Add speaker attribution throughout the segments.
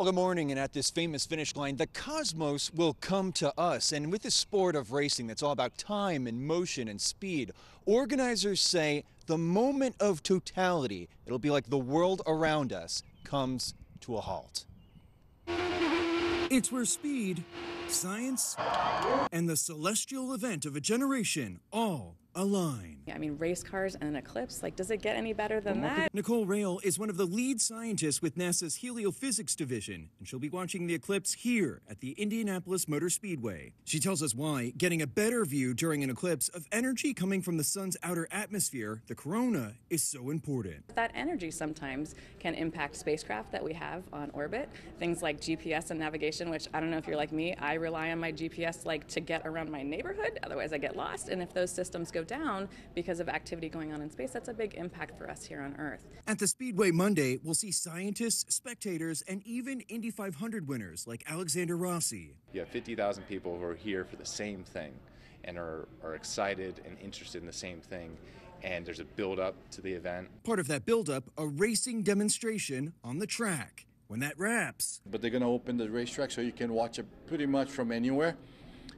Speaker 1: Well, good morning, and at this famous finish line, the cosmos will come to us. And with this sport of racing that's all about time and motion and speed, organizers say the moment of totality, it'll be like the world around us, comes to a halt.
Speaker 2: It's where speed, science, and the celestial event of a generation all align.
Speaker 3: Yeah, I mean, race cars and an eclipse, like, does it get any better than that?
Speaker 2: Nicole Rail is one of the lead scientists with NASA's heliophysics division, and she'll be watching the eclipse here at the Indianapolis Motor Speedway. She tells us why getting a better view during an eclipse of energy coming from the sun's outer atmosphere, the corona, is so important.
Speaker 3: That energy sometimes can impact spacecraft that we have on orbit. Things like GPS and navigation, which I don't know if you're like me, I rely on my GPS like to get around my neighborhood, otherwise I get lost. And if those systems go down because of activity going on in space, that's a big impact for us here on Earth.
Speaker 2: At the Speedway Monday, we'll see scientists, spectators, and even Indy 500 winners like Alexander Rossi.
Speaker 4: You have 50,000 people who are here for the same thing and are, are excited and interested in the same thing. And there's a build up to the event.
Speaker 2: Part of that build up, a racing demonstration on the track. When that wraps,
Speaker 5: But they're going to open the racetrack so you can watch it pretty much from anywhere.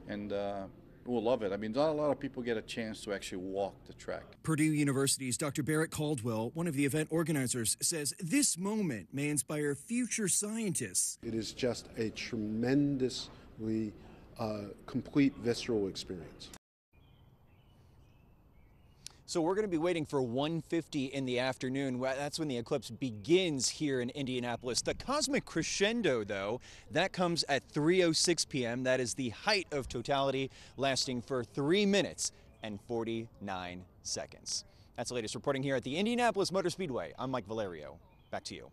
Speaker 5: And uh, we'll love it. I mean, not a lot of people get a chance to actually walk the track.
Speaker 2: Purdue University's Dr. Barrett Caldwell, one of the event organizers, says this moment may inspire future scientists.
Speaker 6: It is just a tremendously uh, complete visceral experience.
Speaker 1: So we're going to be waiting for 1:50 in the afternoon. That's when the eclipse begins here in Indianapolis. The cosmic crescendo, though, that comes at 3:06 p.m. That is the height of totality, lasting for three minutes and 49 seconds. That's the latest reporting here at the Indianapolis Motor Speedway. I'm Mike Valerio. Back to you.